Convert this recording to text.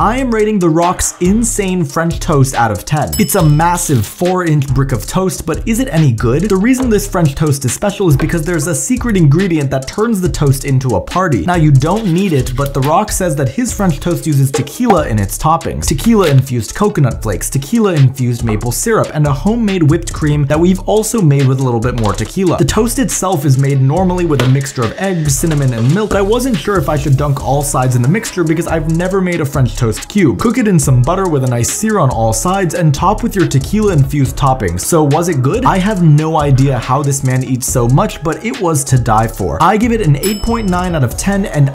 I am rating The Rock's insane French toast out of 10. It's a massive 4 inch brick of toast, but is it any good? The reason this French toast is special is because there's a secret ingredient that turns the toast into a party. Now you don't need it, but The Rock says that his French toast uses tequila in its toppings. Tequila infused coconut flakes, tequila infused maple syrup, and a homemade whipped cream that we've also made with a little bit more tequila. The toast itself is made normally with a mixture of eggs, cinnamon, and milk, I wasn't sure if I should dunk all sides in the mixture because I've never made a French toast cube. Cook it in some butter with a nice sear on all sides and top with your tequila infused toppings. So was it good? I have no idea how this man eats so much, but it was to die for. I give it an 8.9 out of 10 and